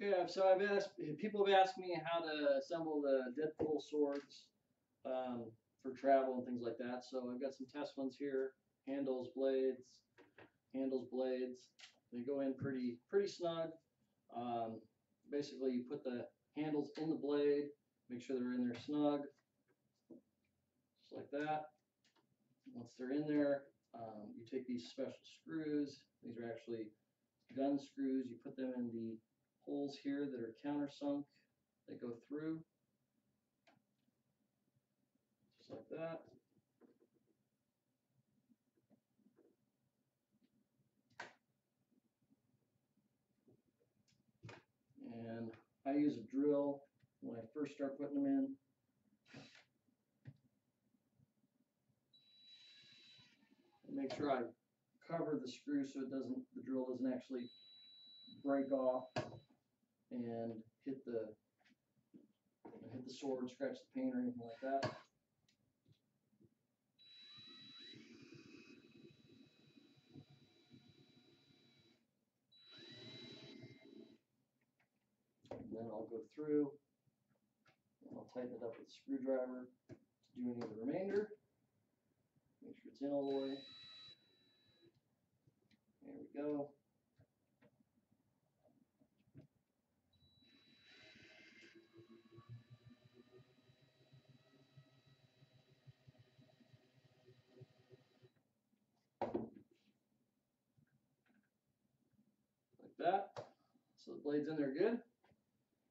Okay, so I've asked, people have asked me how to assemble the Deadpool swords um, for travel and things like that. So I've got some test ones here: handles, blades, handles, blades. They go in pretty pretty snug. Um, basically, you put the handles in the blade, make sure they're in there snug, just like that. Once they're in there, um, you take these special screws. These are actually gun screws. You put them in the holes here that are countersunk that go through. Just like that. And I use a drill when I first start putting them in. Make sure I cover the screw so it doesn't, the drill doesn't actually break off and hit the hit the sword, scratch the paint or anything like that. And then I'll go through and I'll tighten it up with a screwdriver to do any of the remainder. Make sure it's in all the way. There we go. That. So the blade's in there good.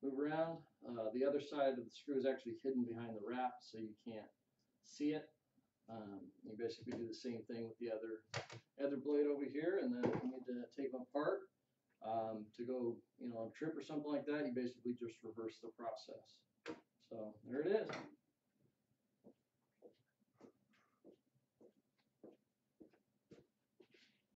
Move around. Uh, the other side of the screw is actually hidden behind the wrap, so you can't see it. Um, you basically do the same thing with the other other blade over here, and then you need to take them apart um, to go, you know, on a trip or something like that, you basically just reverse the process. So there it is.